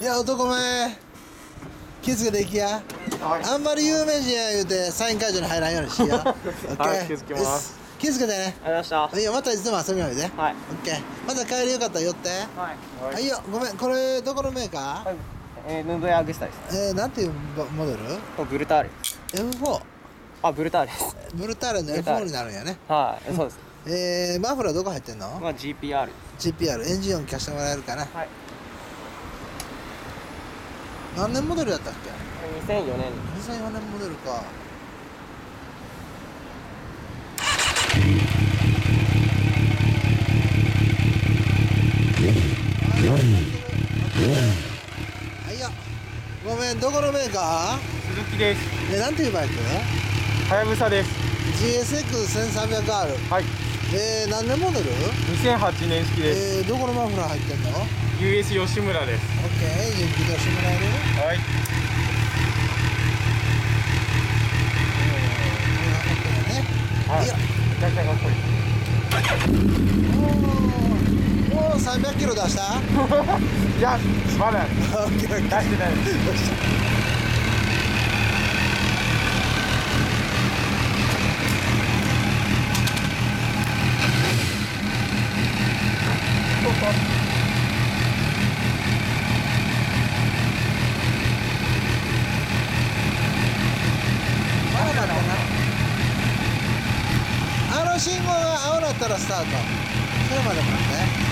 いや男前。気付けていきや。はい。あんまり有名人や言うてサイン会場に入らんようにしや オッケー。はい気付けます。気付けてね。ありがとうございましたいいよまたいつでも遊びにおいで。はい。オッケー。また帰りよかったら寄って。はい。はい。はいいよごめん。これどこのメーカー、えー、ヌードヤグスタです。えー、なんていうモデル？ブルターレ F4 あブルターレですブルターレのブルター F4 レになるんやね。はいそうです。えー、マフラーどこ入ってんの？まあ GPR GPR エンジン音聞かせてもらえるかな。はい何年モデルやったっけ？2004年。2004年モデルか。はいよごめんどこのメーカ鈴木です。ーえなんていうバイク？はやぶさです。GSX1300R はいえー、何年モデル？2008年式です。えー、どこのマフラー入ってんの？US 吉村です。OK エンジン起動してもらえる？はい。はい。いよめちゃくちゃかっこいい。もう300キロ出した？いやまだ。出してない。ですまだだなあの信号からスタート。それまでもね。